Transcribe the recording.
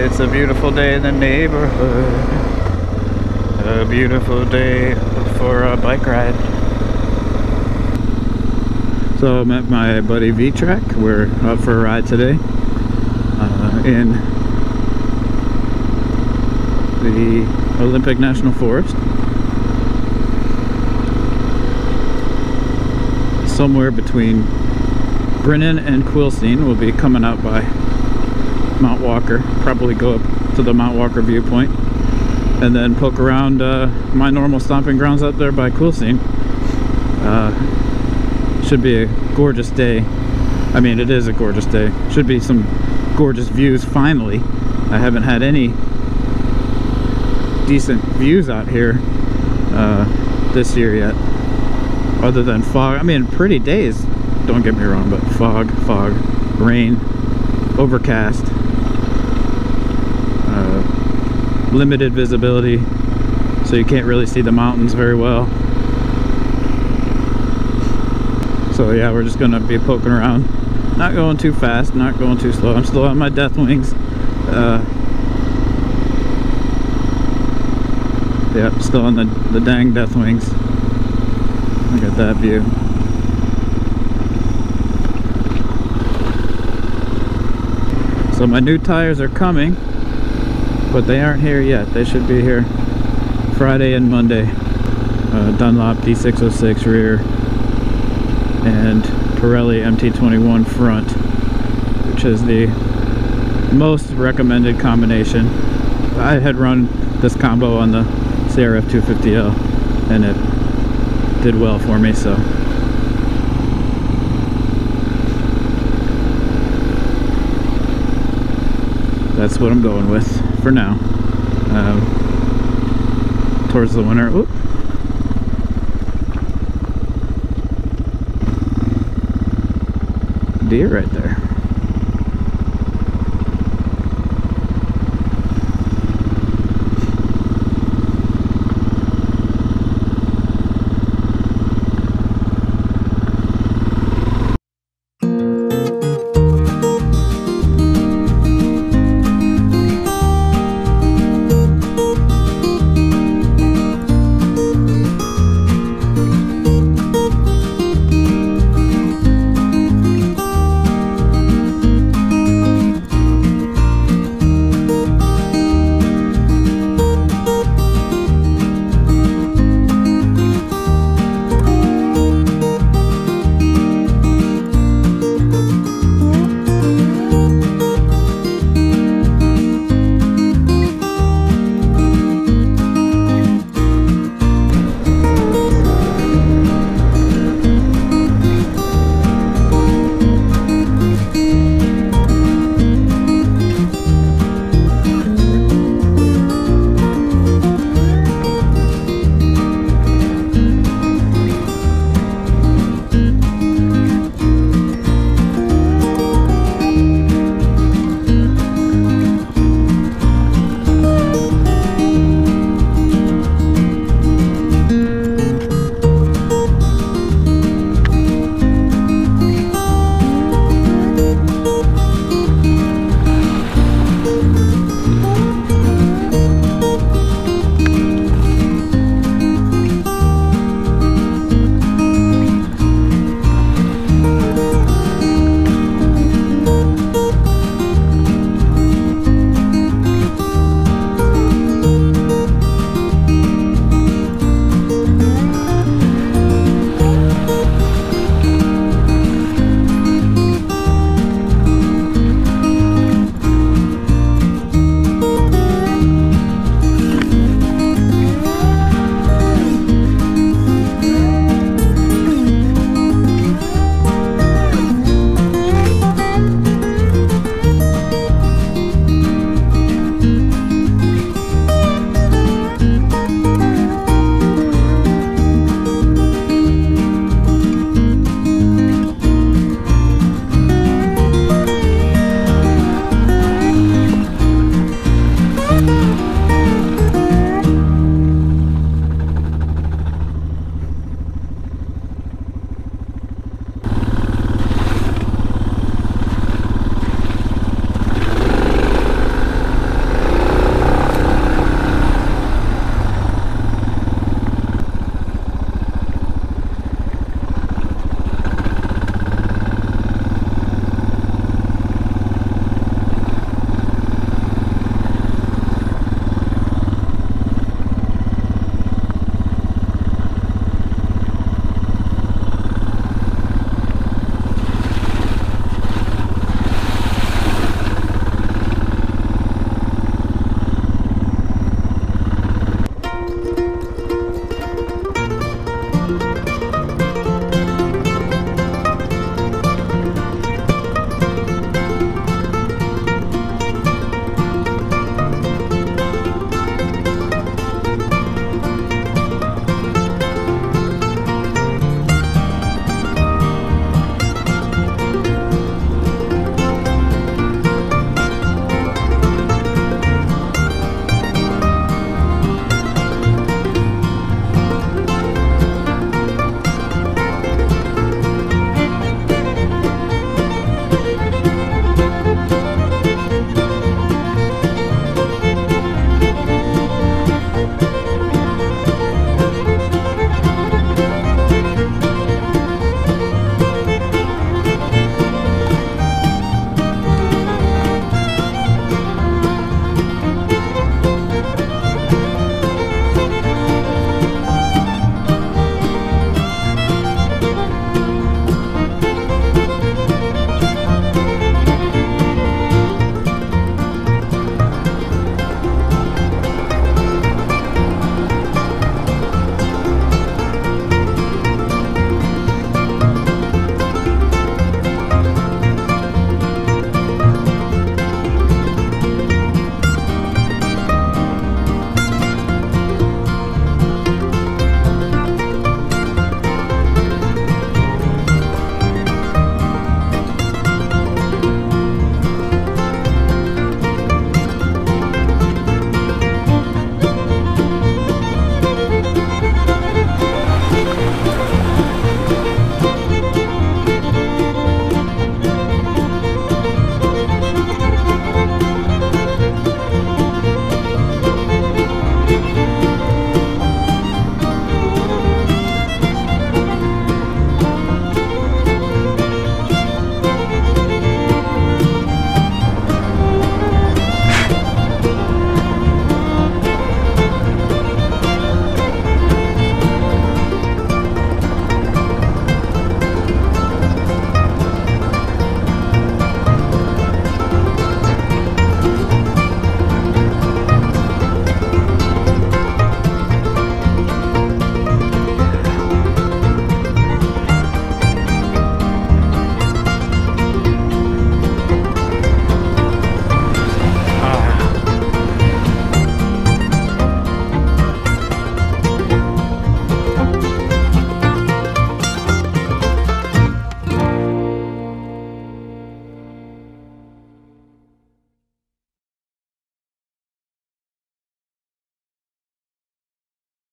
It's a beautiful day in the neighborhood. A beautiful day for a bike ride. So I met my buddy V-Track. We're out for a ride today uh, in the Olympic National Forest. Somewhere between Brinnon and Quilcene. We'll be coming out by Mount Walker. Probably go up to the Mount Walker viewpoint and then poke around uh, my normal stomping grounds up there by Quilcene. Uh, should be a gorgeous day. I mean, it is a gorgeous day. Should be some gorgeous views finally. I haven't had any decent views out here uh, this year yet other than fog. I mean, pretty days, don't get me wrong, but fog, fog, rain, overcast, uh, limited visibility, so you can't really see the mountains very well. So yeah, we're just gonna be poking around. Not going too fast, not going too slow. I'm still on my death wings. Uh, yeah, still on the, the dang death wings. Look at that view. So my new tires are coming, but they aren't here yet. They should be here Friday and Monday. Uh, Dunlop D606 rear and Pirelli MT21 front, which is the most recommended combination. I had run this combo on the CRF 250L and it did well for me, so that's what I'm going with for now. Um, towards the winter. Oop. Deer right there.